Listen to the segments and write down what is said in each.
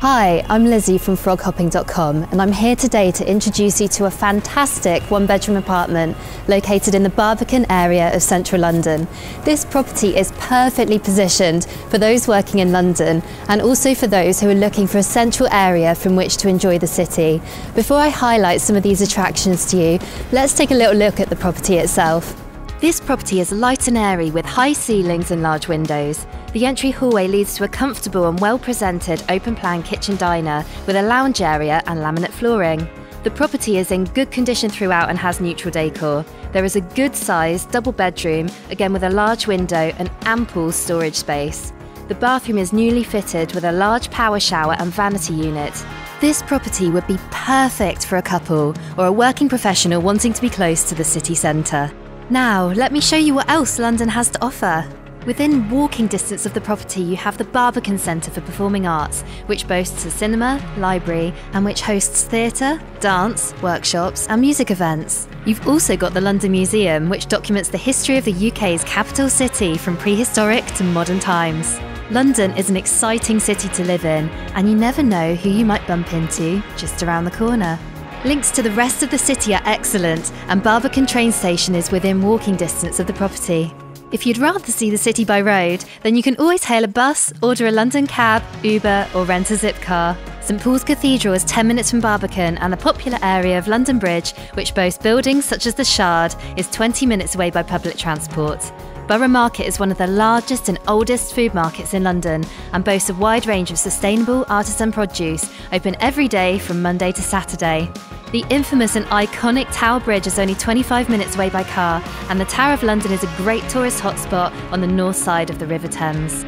Hi, I'm Lizzie from froghopping.com and I'm here today to introduce you to a fantastic one bedroom apartment located in the Barbican area of central London. This property is perfectly positioned for those working in London and also for those who are looking for a central area from which to enjoy the city. Before I highlight some of these attractions to you, let's take a little look at the property itself. This property is light and airy with high ceilings and large windows. The entry hallway leads to a comfortable and well presented open plan kitchen diner with a lounge area and laminate flooring. The property is in good condition throughout and has neutral decor. There is a good sized double bedroom, again with a large window and ample storage space. The bathroom is newly fitted with a large power shower and vanity unit. This property would be perfect for a couple or a working professional wanting to be close to the city centre. Now, let me show you what else London has to offer. Within walking distance of the property, you have the Barbican Centre for Performing Arts, which boasts a cinema, library, and which hosts theatre, dance, workshops, and music events. You've also got the London Museum, which documents the history of the UK's capital city from prehistoric to modern times. London is an exciting city to live in, and you never know who you might bump into just around the corner. Links to the rest of the city are excellent, and Barbican train station is within walking distance of the property. If you'd rather see the city by road, then you can always hail a bus, order a London cab, Uber, or rent a zip car. St Paul's Cathedral is 10 minutes from Barbican, and the popular area of London Bridge, which boasts buildings such as the Shard, is 20 minutes away by public transport. Borough Market is one of the largest and oldest food markets in London and boasts a wide range of sustainable artisan produce, open every day from Monday to Saturday. The infamous and iconic Tower Bridge is only 25 minutes away by car, and the Tower of London is a great tourist hotspot on the north side of the River Thames.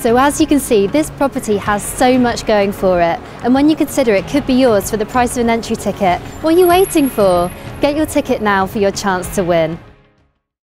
So as you can see, this property has so much going for it. And when you consider it could be yours for the price of an entry ticket, what are you waiting for? Get your ticket now for your chance to win.